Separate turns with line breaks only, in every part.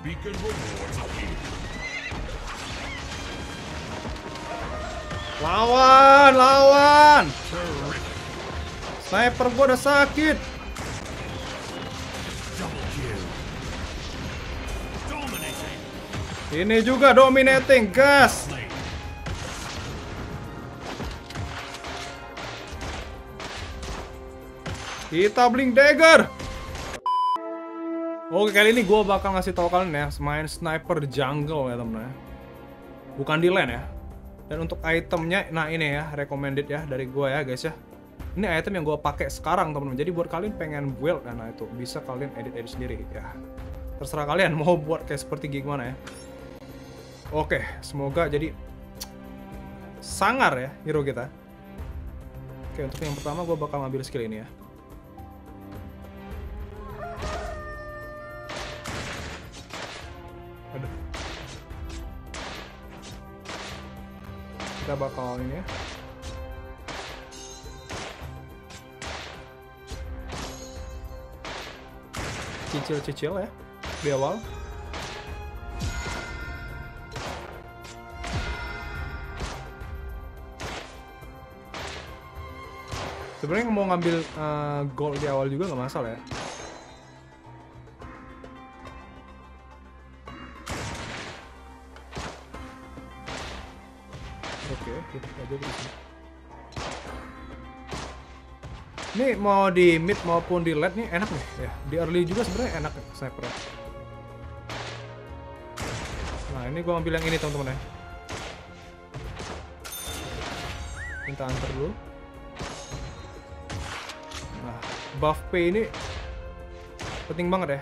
beacon rewards appear.
Lawan, lawan. Sniper gua udah sakit. Ini juga dominating, gas. Kita blink dagger. Oke kali ini gue bakal ngasih tahu kalian ya main sniper jungle ya temen ya. Bukan di lane ya. Dan untuk itemnya, nah ini ya recommended ya dari gue ya guys ya. Ini item yang gue pakai sekarang temen-temen. Jadi buat kalian pengen build, nah itu bisa kalian edit-edit sendiri ya. Terserah kalian mau buat kayak seperti gimana ya. Oke, semoga jadi sangar ya hero kita. Oke, untuk yang pertama gue bakal ngambil skill ini ya. Kita bakal ini ya. Cicil-cicil ya di awal. Sebenarnya mau ngambil eh, gold di awal juga nggak masalah ya. Oke, aja. Ini mau di mid maupun di late nih enak nih ya. Di early juga sebenarnya enak ya sniper. Nah, ini gua ambil yang ini teman-teman ya. Kita antar dulu. Nah, buff P ini penting banget ya.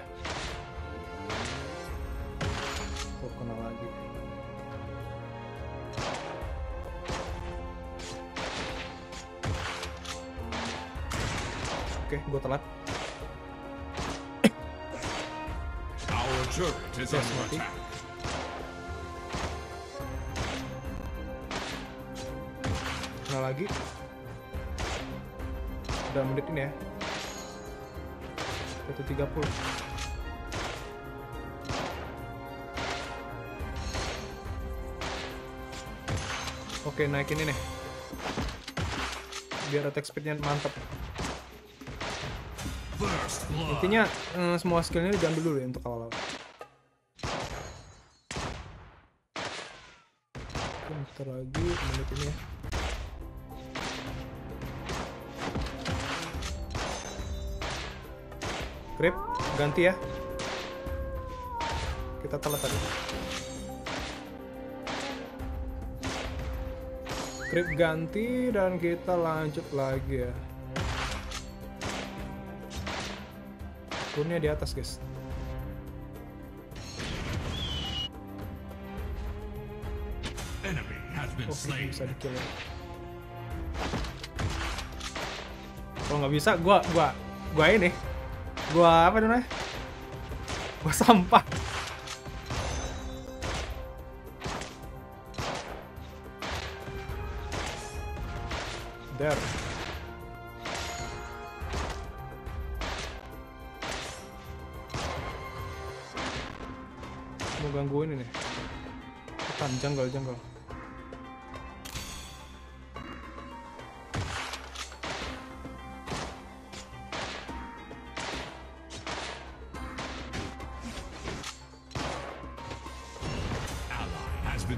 Gue telat. Mati.
attack.
Kena lagi. Udah menit ini ya. 130. Oke, naikin ini. Biar attack speednya mantap. Intinya eh, semua skillnya diambil dulu ya untuk awal-awal. Bentar lagi menit ini ya. Grip, ganti ya. Kita telat tadi. Grip ganti dan kita lanjut lagi ya. Turunnya di atas guys.
Enemy has been
Oh, bisa di kill ya. Kalau nggak bisa, gua gua gua ini. Gua apa namanya? Gua sampah. Mau gangguin ini. Hutan, jungle,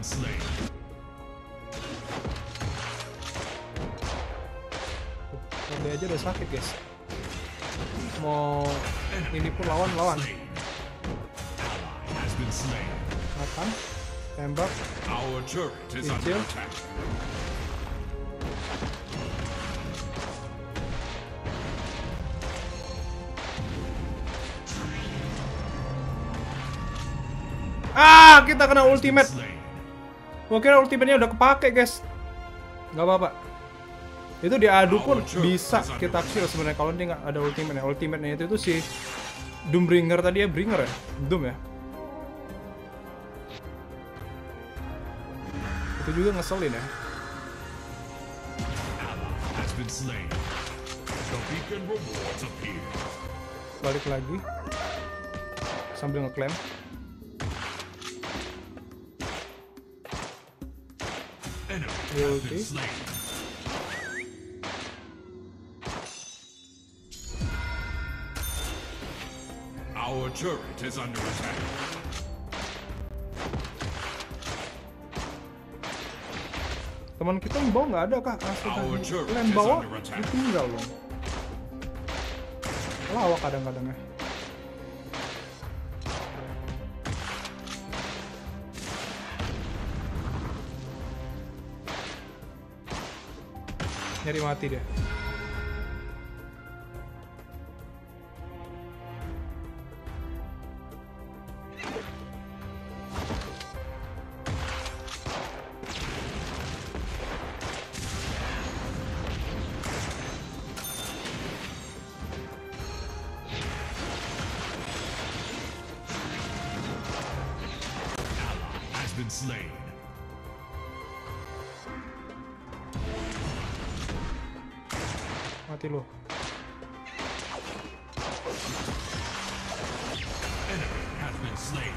slain.
Tadi aja udah sakit guys.
Turret is under attack.
Ah, kita kena ultimate. Gua kira ultimate-nya udah kepake, guys. Gak apa-apa. Itu diadu pun bisa kita kill sebenarnya kalau dia nggak ada ultimate-nya. Ultimate-nya itu, itu si Doombringer tadi ya, Bringer ya? Doom ya? itu juga ngeselin ya balik lagi sambil ngeklaim Ulti.
Our turret is under attack.
Teman kita yang bawa nggak ada kah?
Our turret
kalian bawa ditinggal dong. Lawak kadang-kadang ya. Nyari mati dia. Mati
slain.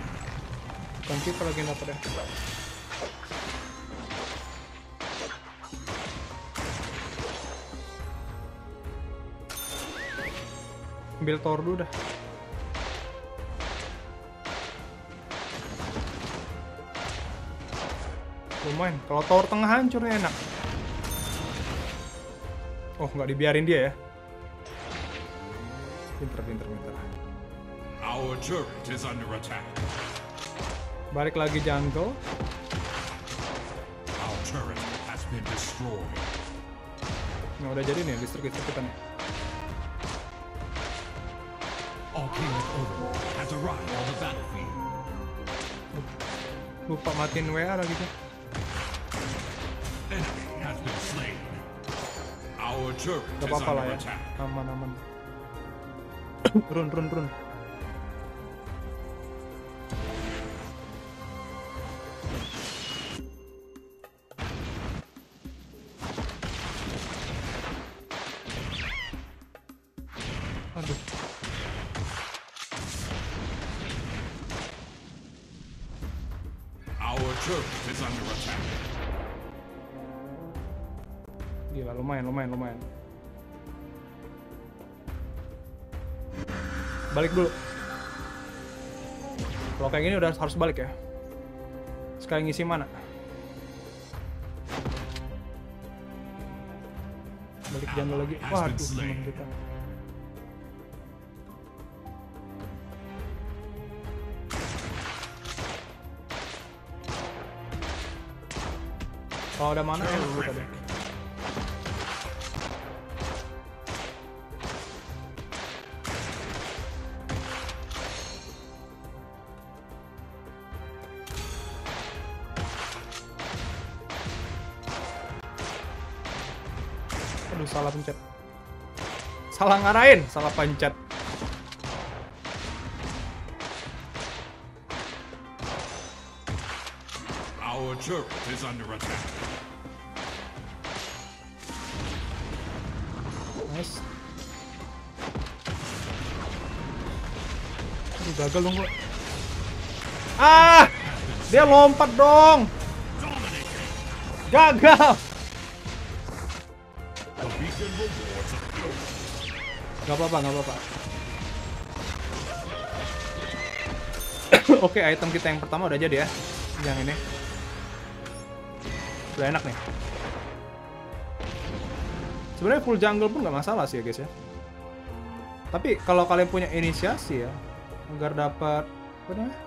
Bukan kita lagi dapat ya. Ambil tower dulu dah. Lumayan. Kalau tower tengah hancurnya enak. Oh, nggak dibiarin dia ya. Pinter, pinter, pinter.
Our turret is under attack.
Balik lagi jungle.
Our turret has been destroyed.
Nah, udah jadi nih listrik-listrik kita nih.
Our king of Overlord has arrived on the battlefield.
Lupa matiin WA lagi tuh.
Enemy
Gak apa-apa lah ya. Aman aman. run run run. Gila lumayan lumayan lumayan. Balik dulu. Kalau kayak gini udah harus balik ya. Sekali ngisi mana? Balik jungle lagi. Waduh, teman kita. Kalau ada mana ya dulu tadi. Aduh, salah pencet. Salah ngarahin, salah pencet.
Our turret is under attack.
Nice. Aduh, gagal dong gua. Ah! Dia lompat dong. Gagal. Gak apa-apa, gak apa-apa. Oke, item kita yang pertama udah jadi ya. Yang ini. Udah enak nih. Sebenarnya full jungle pun nggak masalah sih ya guys ya. Tapi kalau kalian punya inisiasi ya, agar dapat apa namanya?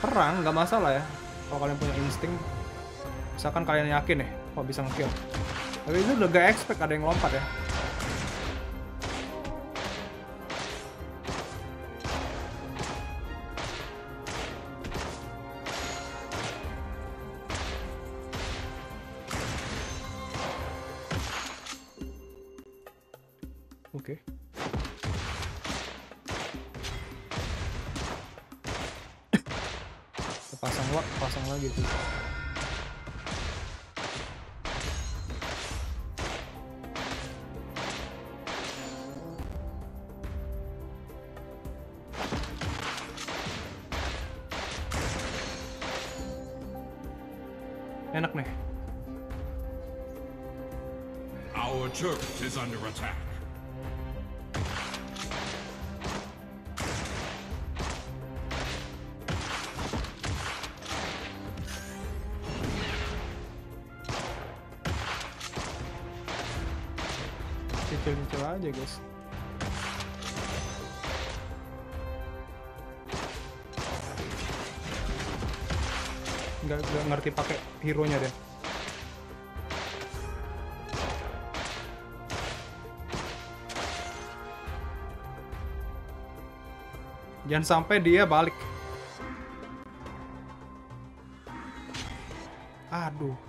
Perang nggak masalah ya. Kalau kalian punya insting, misalkan kalian yakin nih, kok bisa ngekill. Tapi itu udah gak expect ada yang lompat ya. Enak nih.
Our turret is under attack.
Cicil-cicil aja guys. Hero-nya deh. Jangan sampai dia balik. Aduh.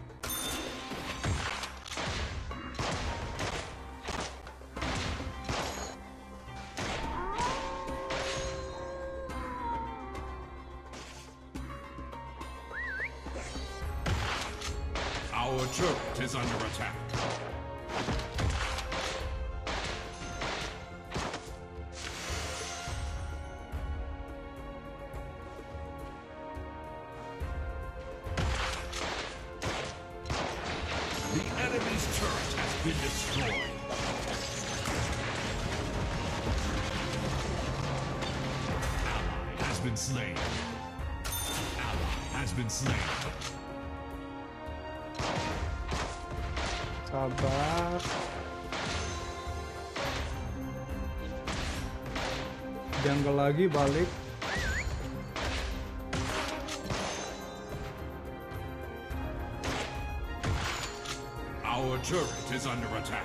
Sabar. Jungle lagi balik.
Turret is under attack.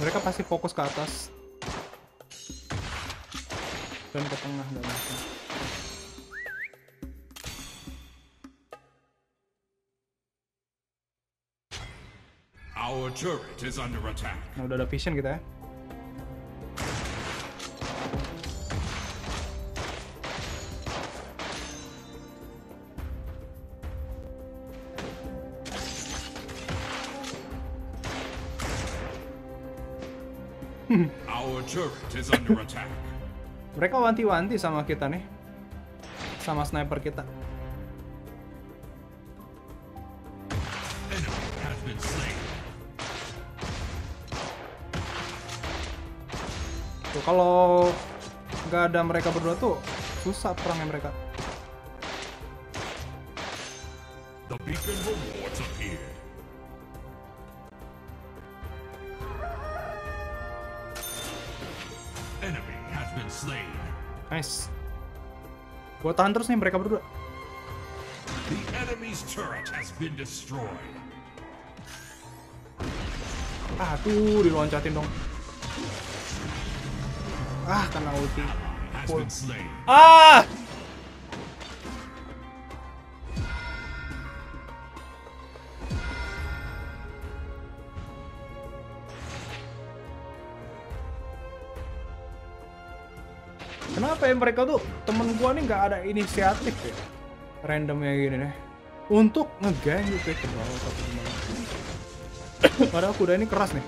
Mereka pasti fokus ke atas. Dan ke tengah dan belakang.
Our turret is under attack.
Nah, udah ada vision kita ya. Mereka wanti-wanti sama kita nih. Sama sniper kita. Tuh, kalau nggak ada mereka berdua tuh susah perangnya mereka. Nice. Gua tahan terus nih mereka berdua.
The enemy's turret has been destroyed.
Ah, tuh diloncatin dong. Ah, kena ulti. Ah! Ya mereka tuh temen gua nih nggak ada inisiatif ya? Randomnya gini nih. Untuk ngegang gitu ke bawah atau gimana. Padahal kuda ini keras nih.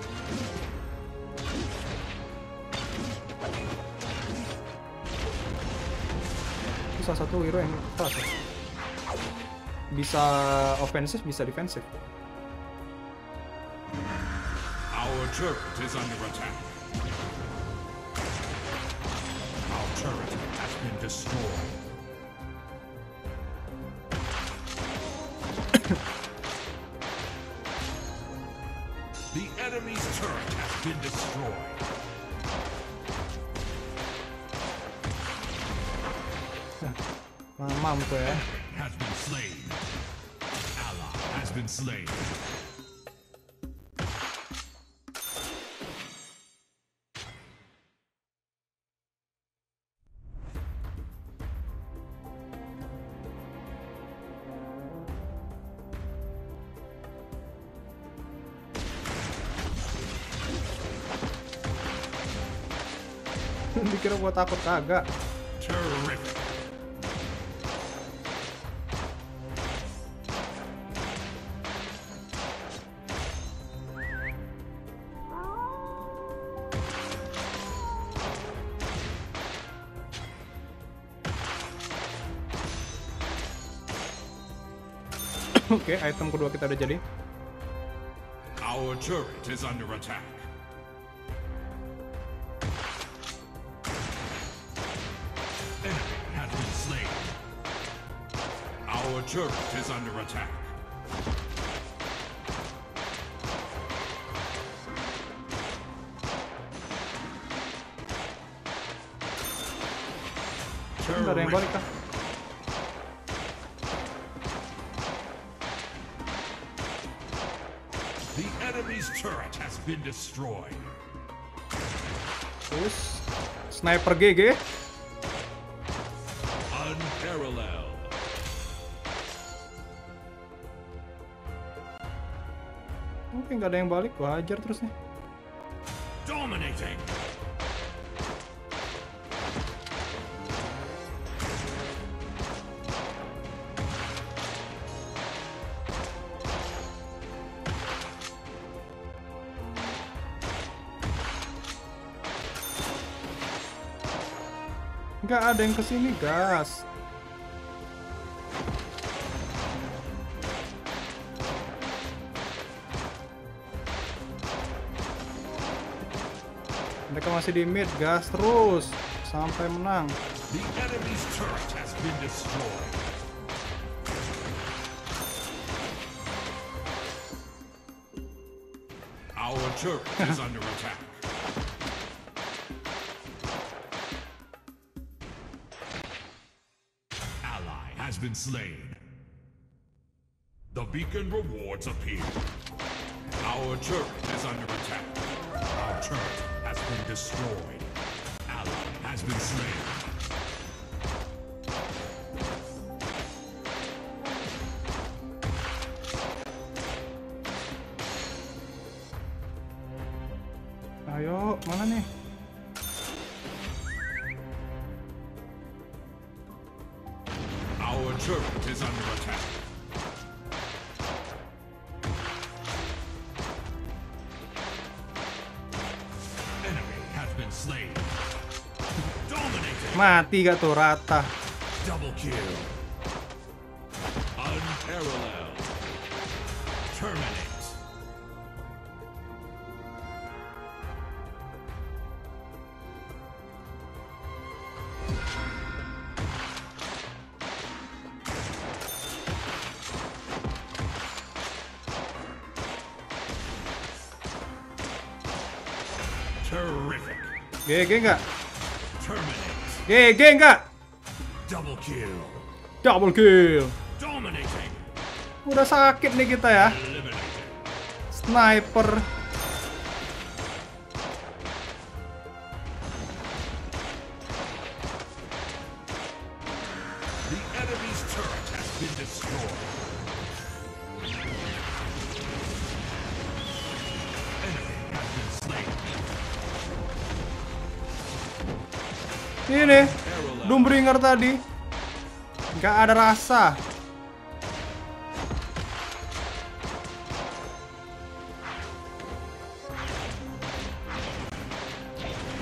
Itu salah satu hero yang keras ya. Bisa ofensif, bisa defensif.
Our turret is under attack. Our turret been destroyed. the enemy's turret has been destroyed.
Mamam tuh ya.
Has been slain. Ally has been slain.
dikira gua takut kagak. Oke, okay, item kedua kita udah jadi.
Our turret is under attack. Turret is under attack.
Nggak ada yang?
The enemy's turret has been destroyed.
Terus sniper GG. Ada yang balik. Wajar terus nih.
Dominating.
Nggak ada yang ke sini, gas. Masih di mid, gas terus sampai menang.
The enemy's turret has been destroyed. Our turret is under attack. Ally has been slain. The beacon rewards appear. Our turret is under attack. Our turret been destroyed. Ally has been slain.
Mati gak tuh rata?
Double kill. Unparalleled. Terminate. Terrific.
GG nggak? GG nggak?
Double kill.
Double kill.
Dominating.
Udah sakit nih kita ya. Sniper.
The enemy's turret has been destroyed.
Ini Doombringer tadi nggak ada rasa.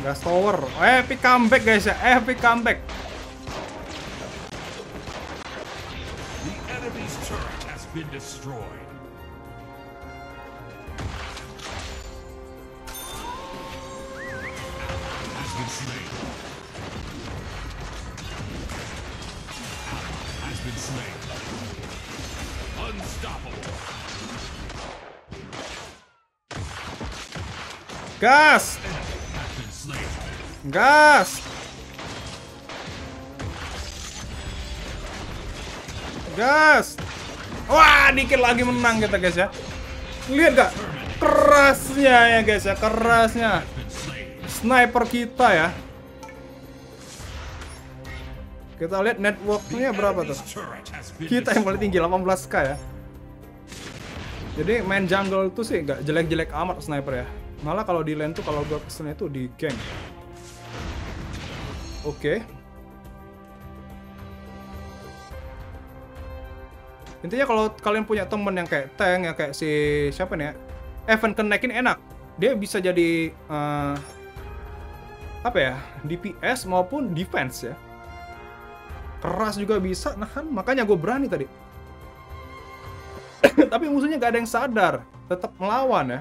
Gas tower. Epic comeback guys ya. Epic comeback.
The enemy's turret has been destroyed.
Gas. Gas. Gas. Wah, dikit lagi menang kita guys ya. Lihat gak? Kerasnya ya guys ya, kerasnya. Sniper kita ya. Kita lihat networknya berapa tuh? Kita yang paling tinggi
destroyed.
18k ya. Jadi main jungle tuh sih nggak jelek-jelek amat sniper ya. Malah kalau di lane tuh kalau gua keselnya tuh di gank. Oke. Intinya kalau kalian punya temen yang kayak tank ya kayak si siapa nih ya? Connect ini enak. Dia bisa jadi eh, apa ya? DPS maupun defense ya. Keras juga bisa, nah kan makanya gue berani tadi. Tapi musuhnya gak ada yang sadar, tetap melawan ya.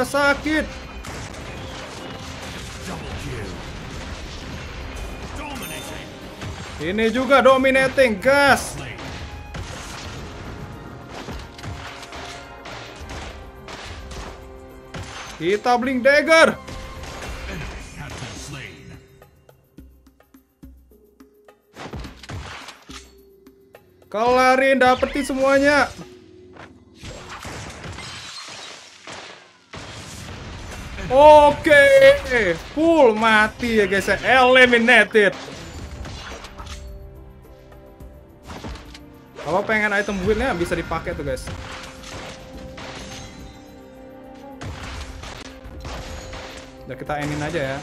Udah sakit. Ini juga dominating, gas. Kita blink dagger. Kelarin, dapetin semuanya. Oke, full mati ya guys ya, eliminated. Kalau pengen item build-nya bisa dipakai tuh guys. Udah kita endin aja ya.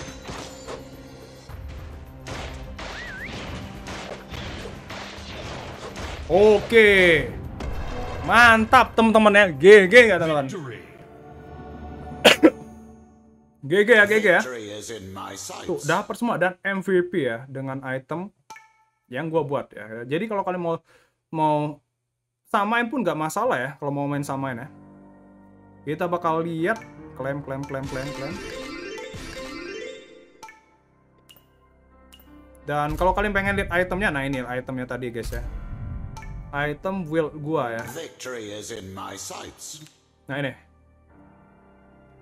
Oke. Mantap teman-teman ya. GG ya teman-teman. GG ya GG ya. Tuh dapat semua dan MVP ya dengan item yang gua buat ya. Jadi kalau kalian mau mau samain pun nggak masalah ya kalau mau main samain ya. Kita bakal lihat klaim klaim klaim klaim klaim. Dan kalau kalian pengen lihat itemnya, nah ini itemnya tadi guys ya. Item build gua ya. Nah ini.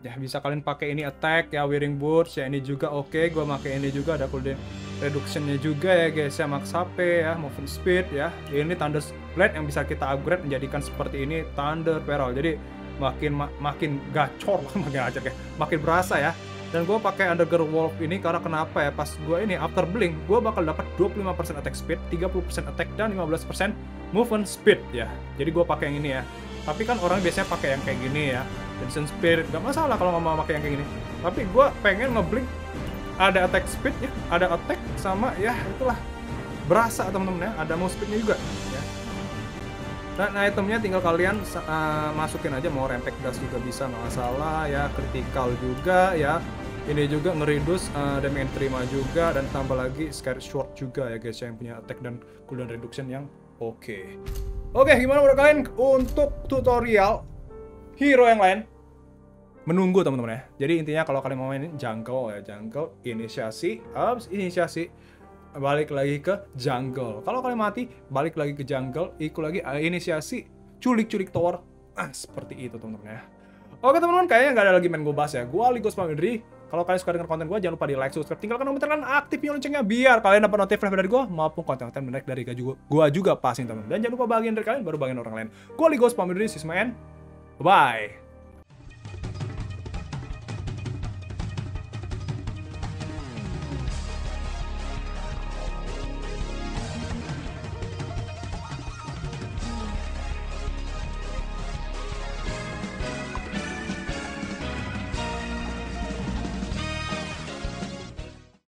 Ya bisa kalian pakai ini attack ya wearing boots ya ini juga oke gua pakai ini juga ada cooldown reductionnya juga ya guys ya max HP ya movement speed ya. Ini thunder blade yang bisa kita upgrade menjadikan seperti ini thunder peril jadi makin ma- makin gacor makin ajar kayak makin berasa ya. Dan gue pakai underground wolf ini karena kenapa ya? Pas gue ini after blink gue bakal dapat 25% attack speed 30% attack dan 15% movement speed ya. Jadi gue pakai yang ini ya. Tapi kan orang biasanya pakai yang kayak gini ya Instant Spirit. Gak masalah kalau mau pakai yang kayak gini. Tapi gue pengen ngeblink ada attack speed ya. Ada attack sama ya itulah. Berasa teman-teman ya. Ada move speednya juga ya. Dan itemnya tinggal kalian uh, masukin aja. Mau rampage dust juga bisa nggak masalah ya. Critical juga ya. Ini juga ngereduce uh, damage terima juga. Dan tambah lagi scare short juga ya guys yang punya attack dan cooldown reduction yang oke. Oke gimana menurut kalian untuk tutorial hero yang lain menunggu teman-teman ya. Jadi intinya kalau kalian mau mainin jungle ya jungle inisiasi, abis inisiasi balik lagi ke jungle. Kalau kalian mati balik lagi ke jungle, ikut lagi uh, inisiasi culik-culik tower. Ah, seperti itu teman-teman ya. Oke teman-teman, kayaknya nggak ada lagi main gue bahas ya. Gue Ali Gus Pamidri. Kalau kalian suka dengan konten gue, jangan lupa di like, subscribe, tinggalkan komentar dan aktifin loncengnya biar kalian dapat notifikasi dari gue maupun konten-konten menarik dari gue juga pastinya teman. Dan jangan lupa bagian dari kalian baru bagian orang lain. Gue Ali Gus Pamidri, sismaen. Bye.